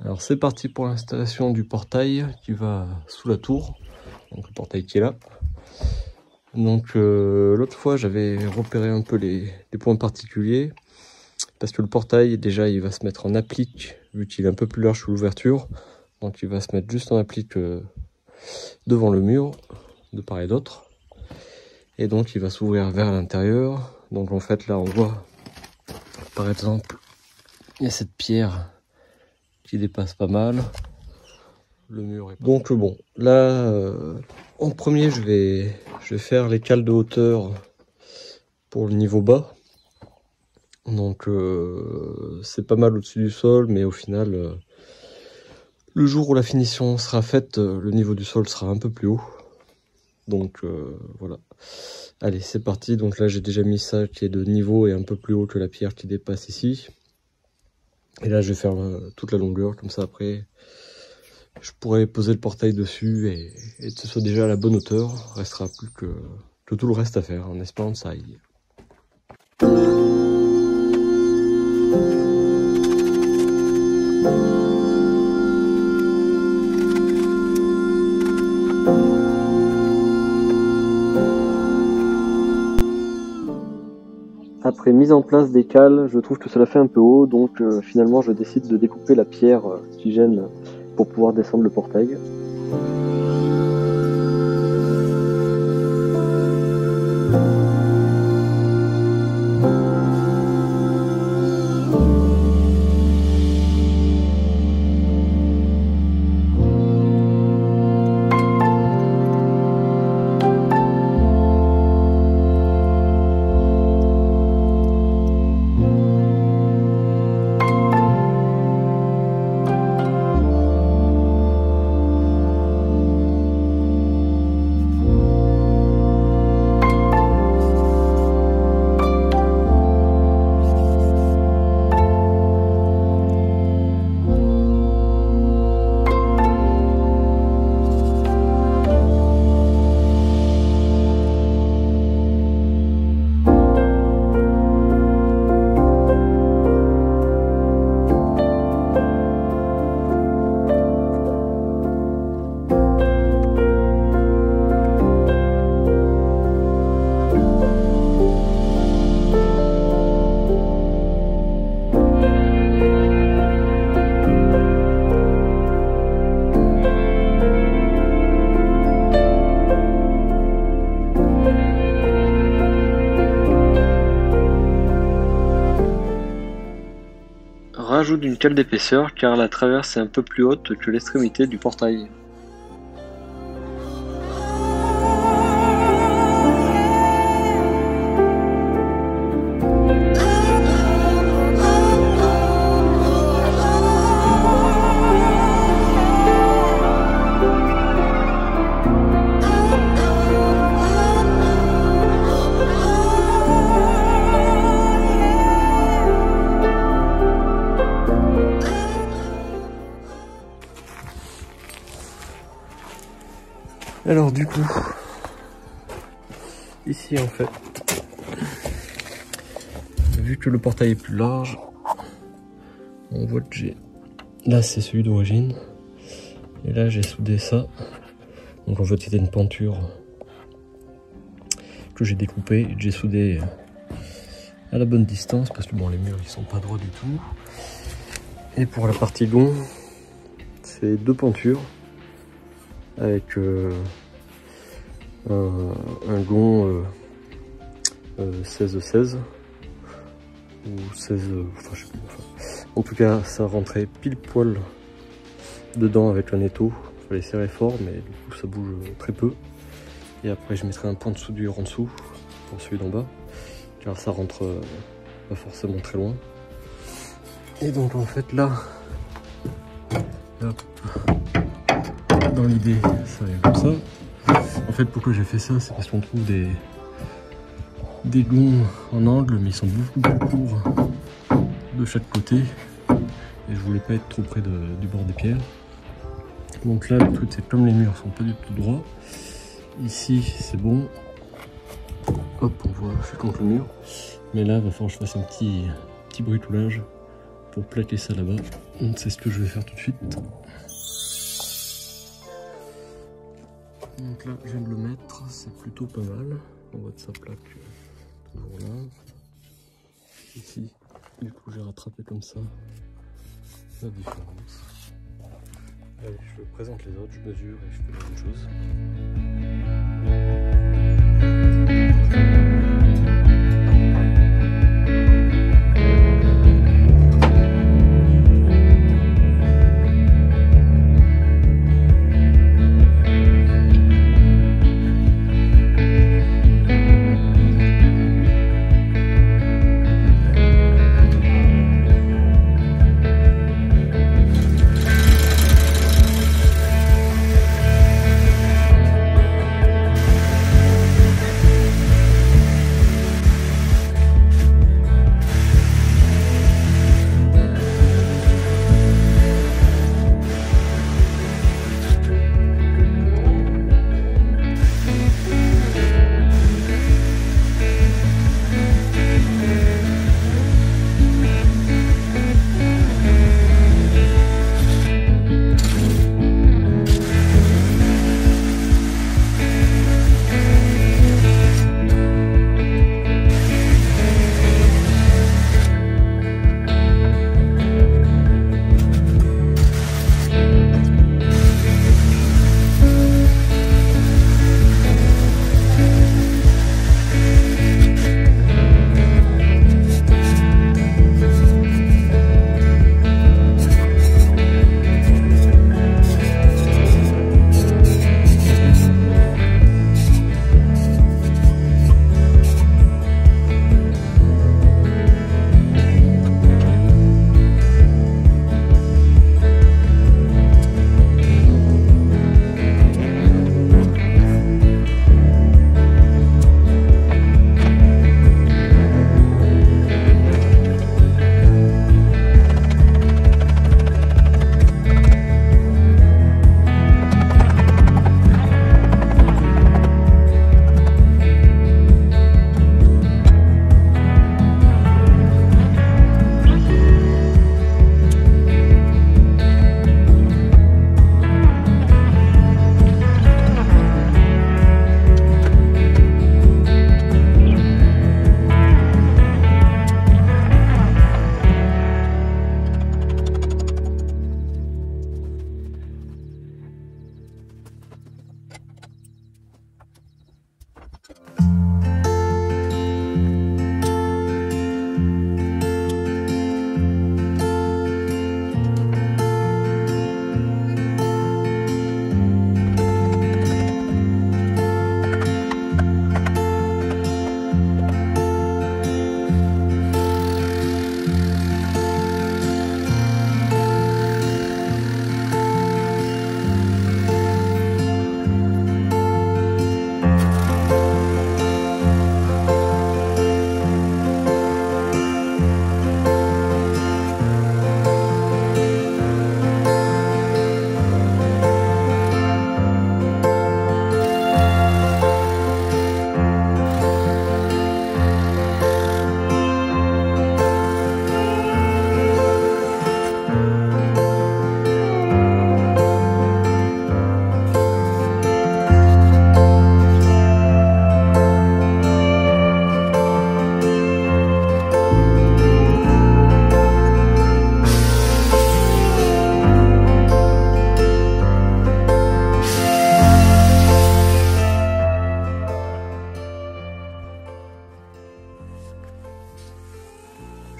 Alors c'est parti pour l'installation du portail qui va sous la tour. Donc le portail qui est là. Donc euh, l'autre fois j'avais repéré un peu les, points particuliers. Parce que le portail déjà il va se mettre en applique vu qu'il est un peu plus large sous l'ouverture. Donc il va se mettre juste en applique euh, devant le mur de part et d'autre. Et donc il va s'ouvrir vers l'intérieur. Donc en fait là on voit par exemple il y a cette pierre qui dépasse pas mal. Le mur est Donc bon, là, euh, en premier, je vais, je vais faire les cales de hauteur pour le niveau bas. Donc euh, c'est pas mal au-dessus du sol, mais au final, euh, le jour où la finition sera faite, le niveau du sol sera un peu plus haut. Donc voilà. Allez, c'est parti. Donc là, j'ai déjà mis ça qui est de niveau et un peu plus haut que la pierre qui dépasse ici. Et là, je vais faire euh, toute la longueur, comme ça après, je pourrais poser le portail dessus et, que ce soit déjà à la bonne hauteur. Restera plus que, que tout le reste à faire, en espérant que ça aille. Après mise en place des cales, je trouve que cela fait un peu haut, donc euh, finalement je décide de découper la pierre euh, qui gêne pour pouvoir descendre le portail. D'une cale d'épaisseur car la traverse est un peu plus haute que l'extrémité du portail. Alors du coup, ici en fait, vu que le portail est plus large, on voit que j'ai, là c'est celui d'origine, et là j'ai soudé ça, donc en fait c'était une peinture que j'ai découpée j'ai soudé à la bonne distance parce que bon les murs ils sont pas droits du tout. Et pour la partie long, c'est deux pentures avec euh, un, gond 16-16 euh, euh, ou 16, enfin je sais plus, en tout cas ça rentrait pile poil dedans avec un étau, fallait serrer fort mais du coup ça bouge très peu. Et après je mettrai un point de soudure en dessous pour celui d'en bas. Car ça rentre pas forcément très loin. Et donc en fait là dans l'idée, ça vient comme ça. En fait, pourquoi j'ai fait ça, c'est parce qu'on trouve des, des gonds en angle, mais ils sont beaucoup plus courts de chaque côté. Et je voulais pas être trop près du bord des pierres. Donc là, le truc, c'est comme les murs sont pas du tout droits. Ici, c'est bon. Hop, on voit, je suis contre le mur. Mais là, il va falloir que je fasse un petit, petit britoulage pour plaquer ça là-bas. C'est ce que je vais faire tout de suite. Donc là, je viens de le mettre, c'est plutôt pas mal. On voit de sa plaque toujours là. Ici, du coup, j'ai rattrapé comme ça la différence. Allez, je présente les autres, je mesure et je fais la même chose.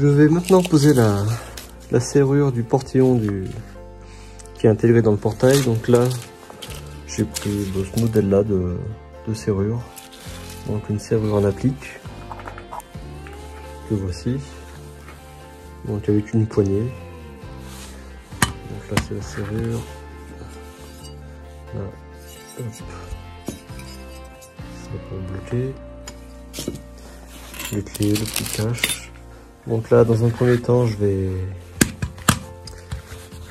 Je vais maintenant poser la, serrure du portillon du, qui est intégré dans le portail. Donc là, j'ai pris ce modèle-là de, serrure. Donc une serrure en applique, que voici. Donc avec une poignée. Donc là c'est la serrure. Là, hop. Ça pour bloquer. Les clés, le petit cache. Donc là, dans un premier temps, je vais,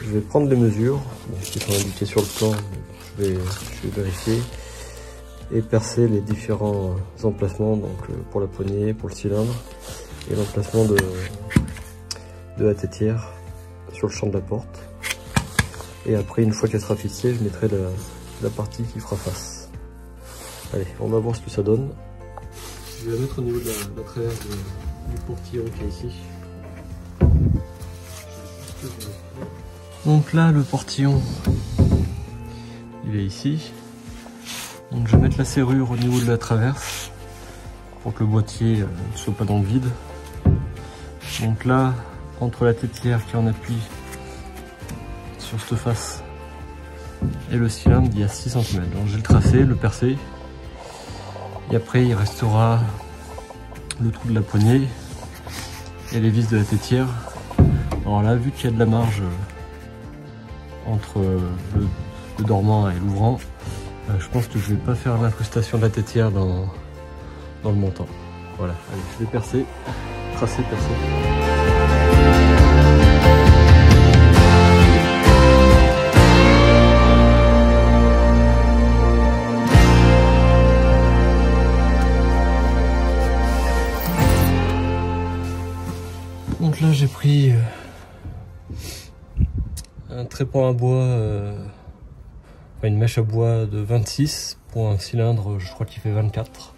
je vais prendre les mesures, qui sont indiquées sur le plan, je vais, vérifier, et percer les différents emplacements, donc euh, pour la poignée, pour le cylindre, et l'emplacement de, de la tétière sur le champ de la porte. Et après, une fois qu'elle sera fixée, je mettrai la, partie qui fera face. Allez, on va voir ce que ça donne. Je vais la mettre au niveau de la, traverse du portillon qui est ici. Donc là, le portillon, il est ici. Donc je vais mettre la serrure au niveau de la traverse pour que le boîtier euh, ne soit pas dans le vide. Donc là, entre la tétière qui en appuie sur cette face et le cylindre, il y a 6 cm. Donc je vais le tracer, le percer. Et après, il restera le trou de la poignée et les vis de la tétière. Alors là, vu qu'il y a de la marge euh, entre euh, le, dormant et l'ouvrant, euh, je pense que je vais pas faire l'incrustation de la tétière dans, dans le montant. Voilà, allez, je vais percer, tracer, percer. J'ai pris euh, un trépan à bois, euh, une mèche à bois de 26 pour un cylindre je crois qu'il fait 24.